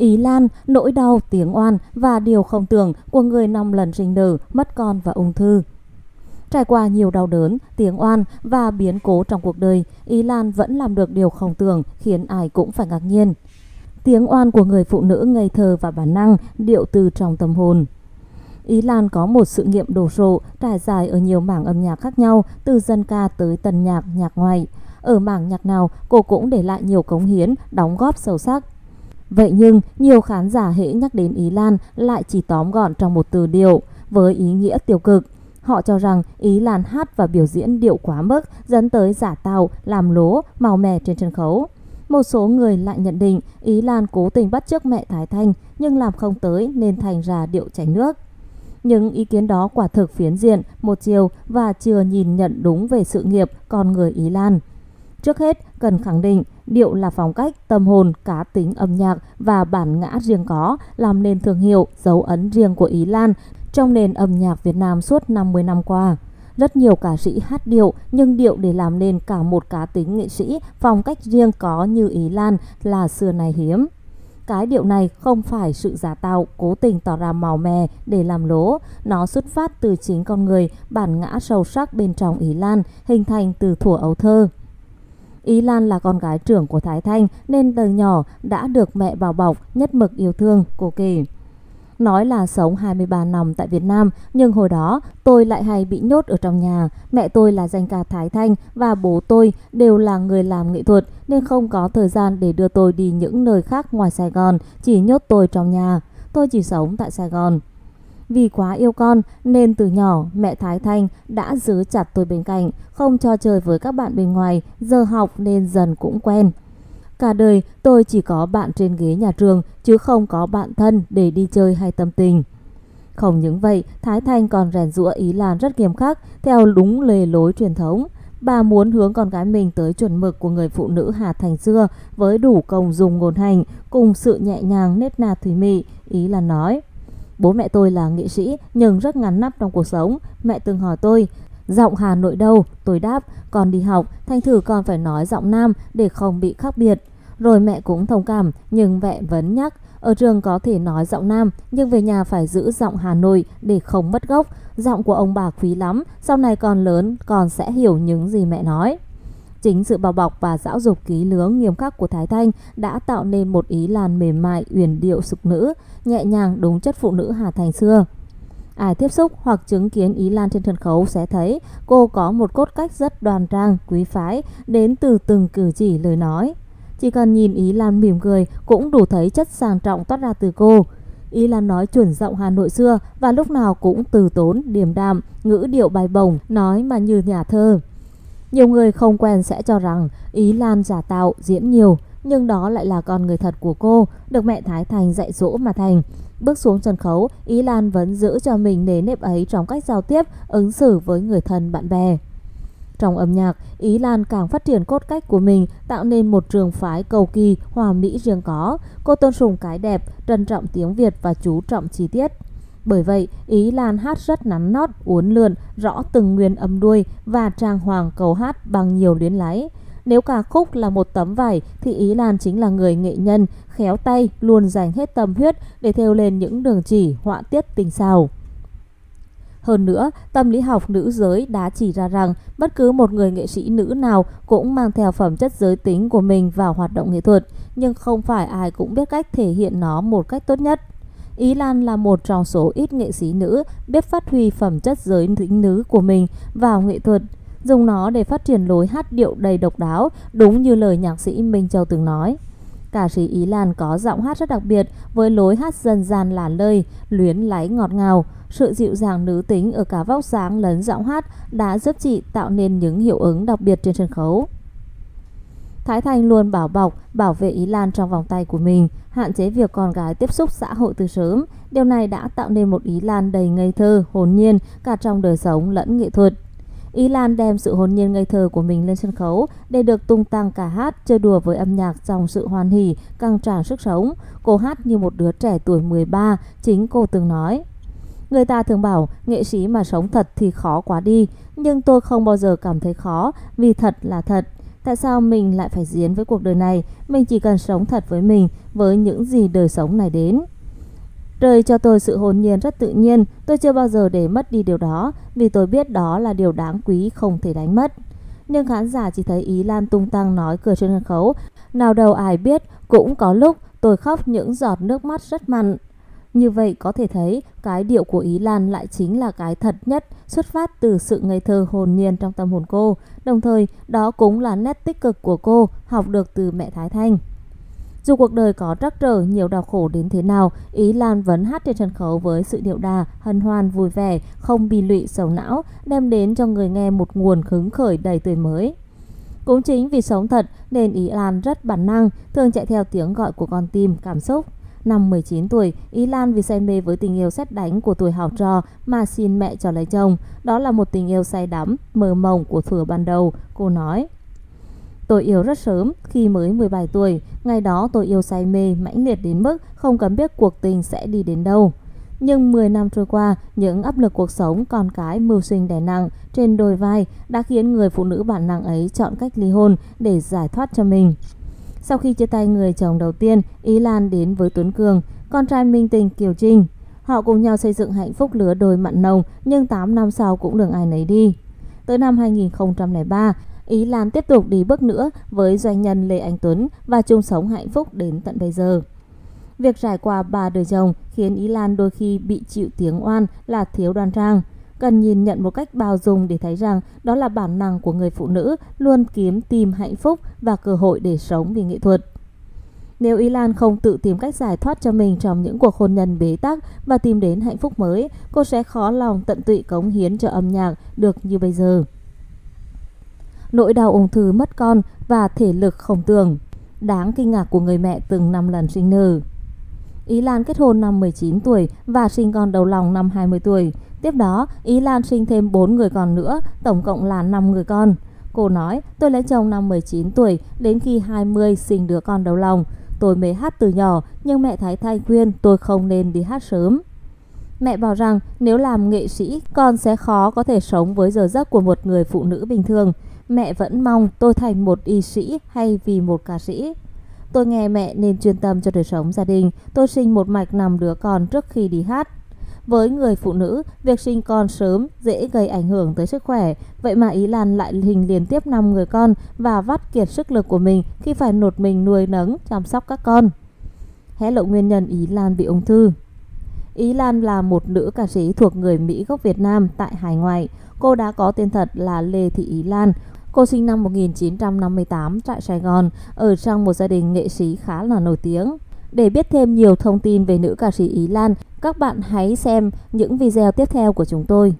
Ý Lan, nỗi đau, tiếng oan và điều không tưởng của người năm lần sinh nở, mất con và ung thư. Trải qua nhiều đau đớn, tiếng oan và biến cố trong cuộc đời, Ý Lan vẫn làm được điều không tưởng khiến ai cũng phải ngạc nhiên. Tiếng oan của người phụ nữ ngây thơ và bản năng, điệu từ trong tâm hồn. Ý Lan có một sự nghiệm đồ sộ trải dài ở nhiều mảng âm nhạc khác nhau, từ dân ca tới tân nhạc, nhạc ngoại. Ở mảng nhạc nào, cô cũng để lại nhiều cống hiến, đóng góp sâu sắc. Vậy nhưng, nhiều khán giả hễ nhắc đến Ý Lan lại chỉ tóm gọn trong một từ điệu, với ý nghĩa tiêu cực. Họ cho rằng Ý Lan hát và biểu diễn điệu quá mức dẫn tới giả tạo, làm lố, màu mè trên sân khấu. Một số người lại nhận định Ý Lan cố tình bắt chước mẹ Thái Thanh nhưng làm không tới nên thành ra điệu chảy nước. những ý kiến đó quả thực phiến diện, một chiều và chưa nhìn nhận đúng về sự nghiệp con người Ý Lan. Trước hết, cần khẳng định điệu là phong cách, tâm hồn, cá tính âm nhạc và bản ngã riêng có làm nên thương hiệu, dấu ấn riêng của Ý Lan trong nền âm nhạc Việt Nam suốt 50 năm qua. Rất nhiều ca sĩ hát điệu nhưng điệu để làm nên cả một cá tính nghệ sĩ, phong cách riêng có như Ý Lan là xưa nay hiếm. Cái điệu này không phải sự giả tạo, cố tình tỏ ra màu mè để làm lố. Nó xuất phát từ chính con người, bản ngã sâu sắc bên trong Ý Lan, hình thành từ thuở ấu thơ. Ý Lan là con gái trưởng của Thái Thanh nên từ nhỏ đã được mẹ bảo bọc, nhất mực yêu thương, cô kỳ. Nói là sống 23 năm tại Việt Nam, nhưng hồi đó tôi lại hay bị nhốt ở trong nhà. Mẹ tôi là danh ca Thái Thanh và bố tôi đều là người làm nghệ thuật nên không có thời gian để đưa tôi đi những nơi khác ngoài Sài Gòn, chỉ nhốt tôi trong nhà. Tôi chỉ sống tại Sài Gòn. Vì quá yêu con nên từ nhỏ mẹ Thái Thanh đã giữ chặt tôi bên cạnh, không cho chơi với các bạn bên ngoài, giờ học nên dần cũng quen. Cả đời tôi chỉ có bạn trên ghế nhà trường chứ không có bạn thân để đi chơi hay tâm tình. Không những vậy, Thái Thanh còn rèn rũa Ý Lan rất nghiêm khắc theo đúng lề lối truyền thống. Bà muốn hướng con gái mình tới chuẩn mực của người phụ nữ Hà Thành xưa với đủ công dùng ngôn hành cùng sự nhẹ nhàng nết na thủy mị, ý là nói. Bố mẹ tôi là nghệ sĩ nhưng rất ngắn nắp trong cuộc sống. Mẹ từng hỏi tôi, giọng Hà Nội đâu? Tôi đáp, con đi học, thành thử con phải nói giọng Nam để không bị khác biệt. Rồi mẹ cũng thông cảm nhưng mẹ vẫn nhắc ở trường có thể nói giọng nam nhưng về nhà phải giữ giọng Hà Nội để không mất gốc. Giọng của ông bà quý lắm, sau này còn lớn còn sẽ hiểu những gì mẹ nói. Chính sự bao bọc và giáo dục ký lưỡng nghiêm khắc của Thái Thanh đã tạo nên một ý làn mềm mại, uyển điệu sục nữ, nhẹ nhàng đúng chất phụ nữ Hà Thành xưa. Ai tiếp xúc hoặc chứng kiến Ý Lan trên sân khấu sẽ thấy cô có một cốt cách rất đoan trang, quý phái, đến từ từng cử chỉ lời nói. Chỉ cần nhìn Ý Lan mỉm cười cũng đủ thấy chất sang trọng toát ra từ cô. Ý Lan nói chuẩn giọng Hà Nội xưa và lúc nào cũng từ tốn, điềm đạm, ngữ điệu bài bổng, nói mà như nhà thơ. Nhiều người không quen sẽ cho rằng Ý Lan giả tạo, diễn nhiều, nhưng đó lại là con người thật của cô, được mẹ Thái Thành dạy dỗ mà thành. Bước xuống sân khấu, Ý Lan vẫn giữ cho mình nề nếp ấy trong cách giao tiếp, ứng xử với người thân bạn bè. Trong âm nhạc, Ý Lan càng phát triển cốt cách của mình, tạo nên một trường phái cầu kỳ, hòa mỹ riêng có. Cô tôn sùng cái đẹp, trân trọng tiếng Việt và chú trọng chi tiết. Bởi vậy, Ý Lan hát rất nắn nót, uốn lượn, rõ từng nguyên âm đuôi và trang hoàng cầu hát bằng nhiều luyến láy. Nếu ca khúc là một tấm vải thì Ý Lan chính là người nghệ nhân, khéo tay, luôn dành hết tâm huyết để theo lên những đường chỉ, họa tiết tình xào. Hơn nữa, tâm lý học nữ giới đã chỉ ra rằng bất cứ một người nghệ sĩ nữ nào cũng mang theo phẩm chất giới tính của mình vào hoạt động nghệ thuật, nhưng không phải ai cũng biết cách thể hiện nó một cách tốt nhất. Ý Lan là một trong số ít nghệ sĩ nữ biết phát huy phẩm chất giới tính nữ của mình vào nghệ thuật, dùng nó để phát triển lối hát điệu đầy độc đáo, đúng như lời nhạc sĩ Minh Châu từng nói. Ca sĩ Ý Lan có giọng hát rất đặc biệt với lối hát dân gian là lơi, luyến láy ngọt ngào. Sự dịu dàng nữ tính ở cả vóc dáng lẫn giọng hát đã giúp chị tạo nên những hiệu ứng đặc biệt trên sân khấu. Thái Thanh luôn bảo bọc, bảo vệ Ý Lan trong vòng tay của mình, hạn chế việc con gái tiếp xúc xã hội từ sớm. Điều này đã tạo nên một Ý Lan đầy ngây thơ, hồn nhiên cả trong đời sống lẫn nghệ thuật. Ý Lan đem sự hồn nhiên ngây thơ của mình lên sân khấu để được tung tăng cả hát, chơi đùa với âm nhạc trong sự hoan hỉ, căng tràn sức sống. Cô hát như một đứa trẻ tuổi 13, chính cô từng nói. Người ta thường bảo nghệ sĩ mà sống thật thì khó quá đi, nhưng tôi không bao giờ cảm thấy khó vì thật là thật. Tại sao mình lại phải diễn với cuộc đời này? Mình chỉ cần sống thật với mình, với những gì đời sống này đến. Trời cho tôi sự hồn nhiên rất tự nhiên, tôi chưa bao giờ để mất đi điều đó, vì tôi biết đó là điều đáng quý không thể đánh mất. Nhưng khán giả chỉ thấy Ý Lan tung tăng nói cười trên sân khấu, nào đâu ai biết, cũng có lúc tôi khóc những giọt nước mắt rất mặn. Như vậy có thể thấy cái điệu của Ý Lan lại chính là cái thật nhất xuất phát từ sự ngây thơ hồn nhiên trong tâm hồn cô. Đồng thời đó cũng là nét tích cực của cô học được từ mẹ Thái Thanh. Dù cuộc đời có trắc trở nhiều đau khổ đến thế nào, Ý Lan vẫn hát trên sân khấu với sự điệu đà, hân hoan, vui vẻ, không bị lụy sầu não, đem đến cho người nghe một nguồn hứng khởi đầy tươi mới. Cũng chính vì sống thật nên Ý Lan rất bản năng, thường chạy theo tiếng gọi của con tim, cảm xúc. Năm 19 tuổi, Ý Lan vì say mê với tình yêu xét đánh của tuổi học trò mà xin mẹ cho lấy chồng. Đó là một tình yêu say đắm, mơ mộng của thừa ban đầu, cô nói. Tôi yêu rất sớm, khi mới 17 tuổi, ngày đó tôi yêu say mê, mãnh liệt đến mức không cần biết cuộc tình sẽ đi đến đâu. Nhưng 10 năm trôi qua, những áp lực cuộc sống, con cái, mưu sinh đè nặng trên đôi vai đã khiến người phụ nữ bản năng ấy chọn cách ly hôn để giải thoát cho mình. Sau khi chia tay người chồng đầu tiên, Ý Lan đến với Tuấn Cường, con trai minh tình Kiều Trinh. Họ cùng nhau xây dựng hạnh phúc lứa đôi mặn nồng, nhưng 8 năm sau cũng đừng ai nấy đi. Tới năm 2003, Ý Lan tiếp tục đi bước nữa với doanh nhân Lê Anh Tuấn và chung sống hạnh phúc đến tận bây giờ. Việc trải qua ba đời chồng khiến Ý Lan đôi khi bị chịu tiếng oan là thiếu đoan trang. Cần nhìn nhận một cách bao dung để thấy rằng đó là bản năng của người phụ nữ luôn kiếm tìm hạnh phúc và cơ hội để sống vì nghệ thuật. Nếu Ý Lan không tự tìm cách giải thoát cho mình trong những cuộc hôn nhân bế tắc và tìm đến hạnh phúc mới, cô sẽ khó lòng tận tụy cống hiến cho âm nhạc được như bây giờ. Nỗi đau ung thư mất con và thể lực không tưởng, đáng kinh ngạc của người mẹ từng năm lần sinh nở. Ý Lan kết hôn năm 19 tuổi và sinh con đầu lòng năm 20 tuổi. Tiếp đó, Ý Lan sinh thêm 4 người con nữa, tổng cộng là 5 người con. Cô nói, tôi lấy chồng năm 19 tuổi, đến khi 20 sinh đứa con đầu lòng. Tôi mới hát từ nhỏ, nhưng mẹ Thái Thanh khuyên tôi không nên đi hát sớm. Mẹ bảo rằng nếu làm nghệ sĩ, con sẽ khó có thể sống với giờ giấc của một người phụ nữ bình thường. Mẹ vẫn mong tôi thành một y sĩ hay vì một ca sĩ. Tôi nghe mẹ nên chuyên tâm cho đời sống gia đình. Tôi sinh một mạch năm đứa con trước khi đi hát. Với người phụ nữ, việc sinh con sớm dễ gây ảnh hưởng tới sức khỏe. Vậy mà Ý Lan lại hình liên tiếp 5 người con và vắt kiệt sức lực của mình khi phải nột mình nuôi nấng, chăm sóc các con. Hé lộ nguyên nhân Ý Lan bị ung thư. Ý Lan là một nữ ca sĩ thuộc người Mỹ gốc Việt Nam tại hải ngoại. Cô đã có tên thật là Lê Thị Ý Lan. Cô sinh năm 1958 tại Sài Gòn, ở trong một gia đình nghệ sĩ khá là nổi tiếng. Để biết thêm nhiều thông tin về nữ ca sĩ Ý Lan, các bạn hãy xem những video tiếp theo của chúng tôi.